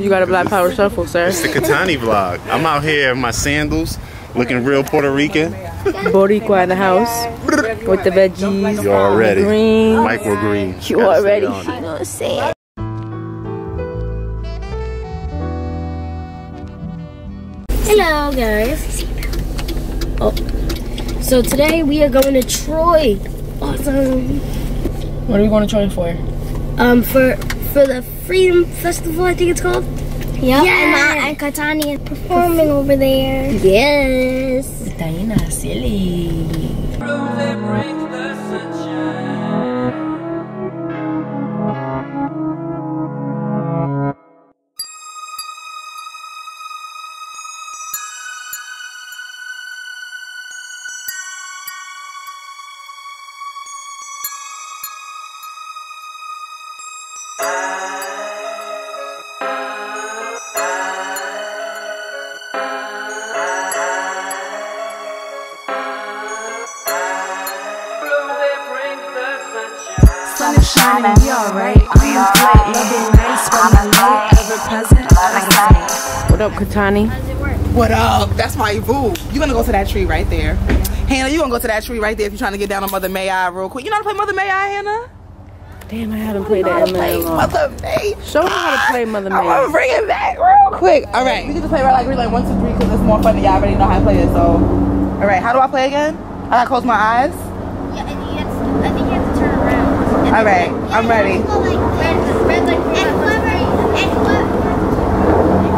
You got a Black Power Shuffle, sir. It's the Katani vlog. I'm out here in my sandals, looking real Puerto Rican. Boricua in the house with the veggies. You already. Green. Microgreen. You Gotta already. stay on You it. know what I'm saying? Hello, guys. Oh, so today we are going to Troy. Awesome. What are we going to Troy for? Um, for for the Freedom Festival, I think it's called. Yeah. And, uh, and Katani is performing over there. Yes. Taina Asili. Shining, we alright. We is great, loving nice, running late, ever present. What up, Katani? What up? That's my boo. You gonna go to that tree right there. Hannah, you gonna go to that tree right there if you're trying to get down on Mother May I real quick. You know how to play Mother May I, Hannah? Damn, I haven't played that in a minute. long. Mother May. Show me how to play Mother May. I'm gonna bring it back real quick. All right, we can just play right like green like one, two, three, because it's more fun. Y'all already know how to play it. So, all right, how do I play again? I gotta close my eyes. Yeah, and you have to, I think you have to turn around. All right, I'm ready. Red, red like and whoever, and whoever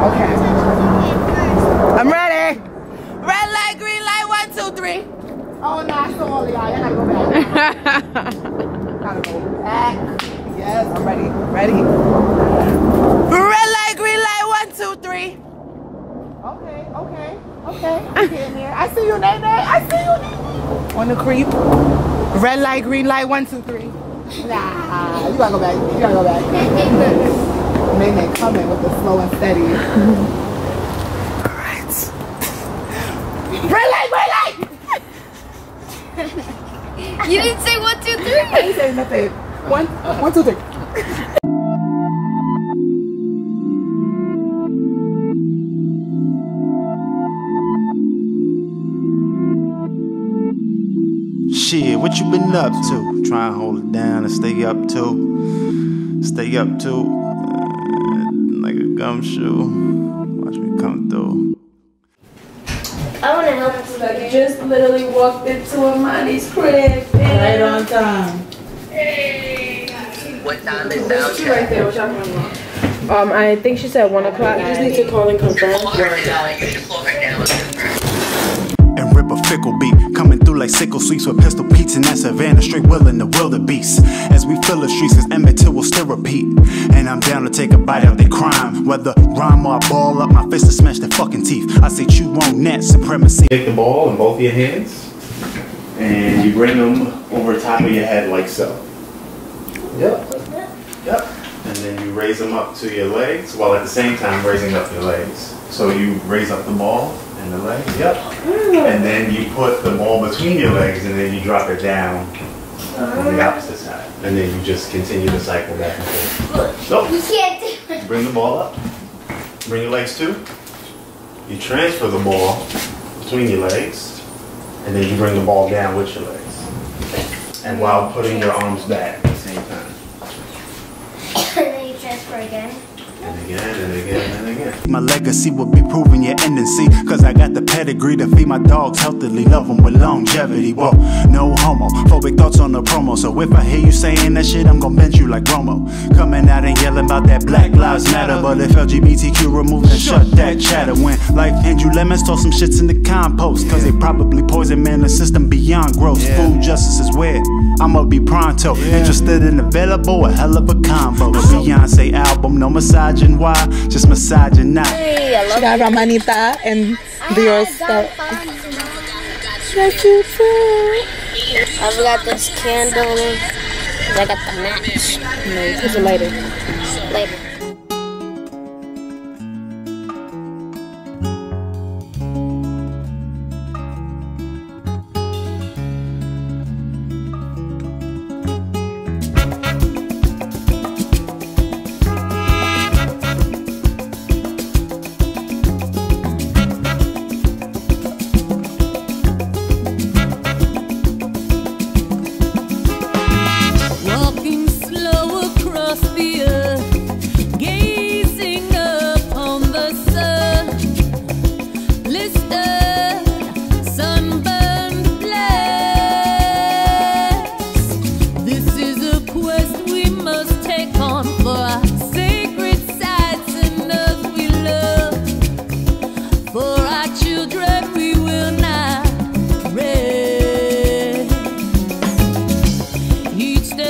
Okay. I'm ready. Red light, green light, one, two, three. Oh, no, I saw all y'all. Y'all gotta go back. gotta go back. Yes, I'm ready. Ready? Red light, green light, one, two, three. Okay, okay, okay. I'm getting here. I see you, Nene. I see you, Nene. On the creep. Red light, green light, one, two, three. Nah, you gotta go back. You gotta go back. Nene coming with the slow and steady. All right. Red light. You didn't say one, two, three. I ain't saying nothing. One, one, two, three. Shit, what you been up to? Try and hold it down and stay up to. Stay up to. Uh, like a gumshoe. Watch me come through. I want to help. I just literally walked into Amani's crib. Right on time. Hey. What time is There's two right there. What y'all talking about? Um, I think she said one o'clock. You just need to call and confirm. and rip a fickle beat. Coming through like sickle sweeps with pistol beats and that savannah, straight willing the wildebeest. As we fill the streets, cause Emmett Till will still repeat. And I'm down to take a bite out their crime. Whether rhyme or I ball up, my fist to smash their fucking teeth. I say chew on net supremacy. Take the ball in both your hands, and you bring them over top of your head like so. Yep. Yep. And then you raise them up to your legs while at the same time raising up your legs. So you raise up the ball and the legs. Yep. And then you put the ball between your legs and then you drop it down on the opposite side. And then you just continue to cycle back and forth. So You can't do it. bring the ball up. Bring your legs too. You transfer the ball between your legs. And then you bring the ball down with your legs. And while putting your arms back at the same time. And then you transfer again. And again, and again, and again. My legacy will be proving your endency. Cause I got the pedigree to feed my dogs healthily, love them with longevity. Whoa, no homo. Phobic thoughts on the promo. So if I hear you saying that shit, I'm gonna bend you like Romo. Coming out and yelling about that Black Lives Matter. But if LGBTQ removed, then shut that chatter. When life hands you lemons, toss some shits in the compost. Cause they probably poison man, the system beyond gross. Food justice is weird. I'ma be pronto. Interested and available, a hell of a combo. The Beyonce album, no massaging. Why? Just massaging now. She got Ramanita and Dior stuff. I forgot this candle. I got the match. Nice. It's a lighter. Later.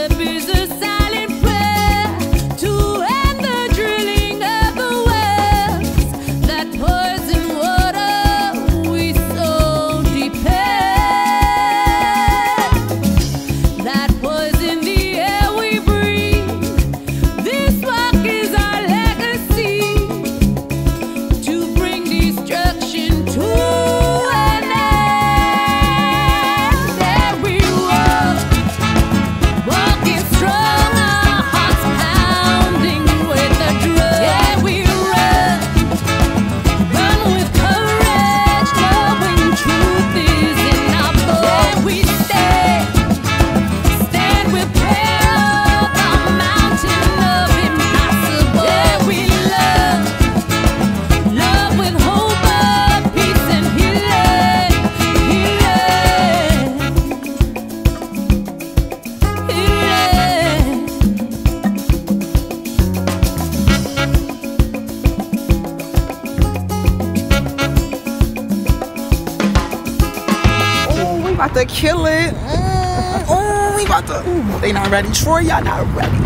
épuisé about to kill it. Mm, oh, we about to. Ooh, they not ready. Troy, y'all not ready.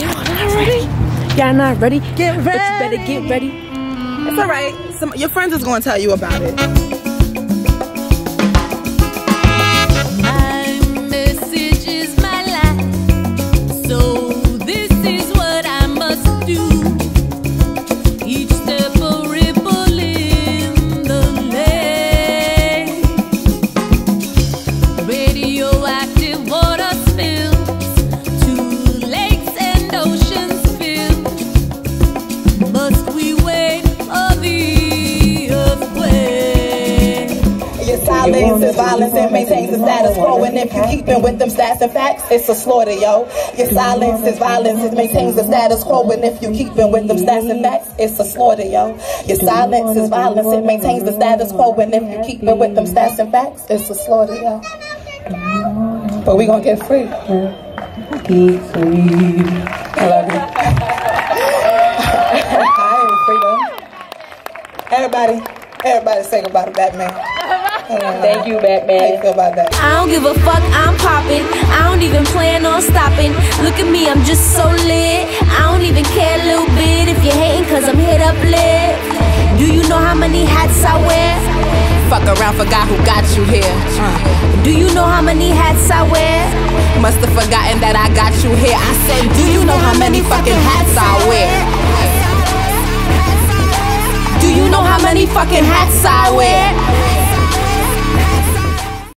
Y'all not ready? Y'all not ready? Get ready. But you better get ready. It's all right. Some your friends is gonna tell you about it. Violence is violence and maintains the status quo. And if you keeping with them stats and facts, it's a slaughter, yo. Your silence is violence, it maintains the status quo. And if you keeping with them stats and facts, it's a slaughter, yo. Your silence is violence, it maintains the status quo. And if you keeping with them stats and facts, it's a slaughter, yo. But we gonna get free. Get free. I love you. Everybody, everybody say goodbye to Batman. Thank you, Batman. How you feel about that? I don't give a fuck, I'm popping. I don't even plan on stopping. Look at me, I'm just so lit. I don't even care a little bit if you're hating, cause I'm hit up lit. Do you know how many hats I wear? Fuck around, forgot who got you here. Uh. Do you know how many hats I wear? Must have forgotten that I got you here. I said, Do you know how many fucking hats I wear? Do you know how many fucking hats I wear?